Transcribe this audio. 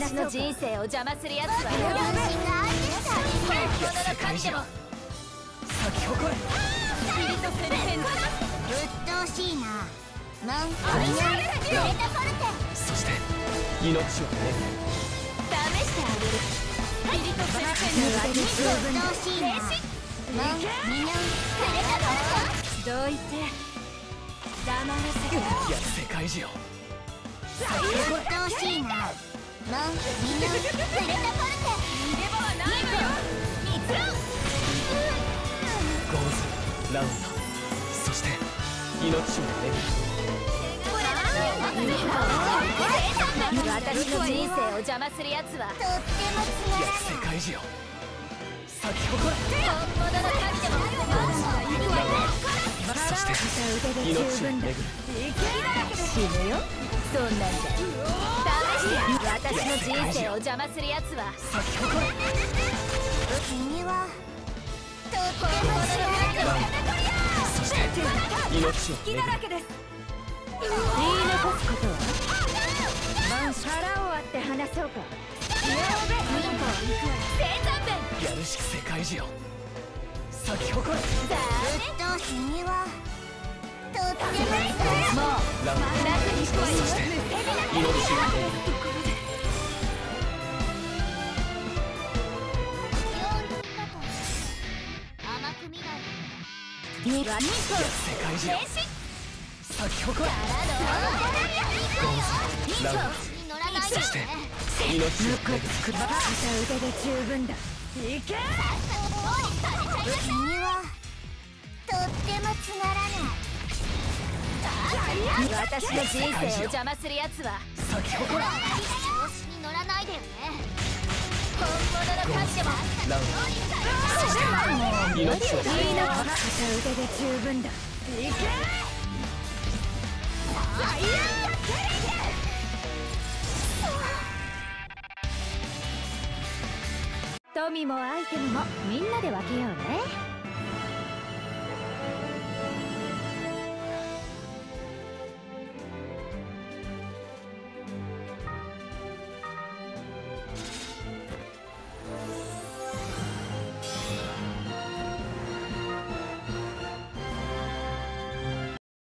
私の人生を邪魔するやつは本物の神でも咲き誇れスピリトセルペンうっとうしいなモンミニョンレタポルテそして命をね試してあげるスピリトセルペンうっとうしいなモンミニョンレタポルテどいて黙らせるいや世界中をうっとうしいなモンミニョンレタポルテ逃げ場はないのよ蜜ろゴー。ズラウンドそして命をね私の人生を邪魔するやつは世界中を咲き誇れ本物の神でもそして命をめぐる死ぬよそんなんじゃ試して私の人生を邪魔するやつは咲き誇れ君はとっても本物の神でもそして命をめぐるけです言い残すことはマン腹を割って話そうかやるしき世界中を咲き誇れだうっと君はまらないもうラウン楽に来いよそして命をめぐる甘く見ない2番2世界中咲き誇れラウンに乗らないでドそして命をめぐる片腕で十分だいけ君は私の人生を邪魔するやつは。咲き誇れ調子に乗らないでよね。本物の命を腕で十分だいけ。富もアイテムもみんなで分けようね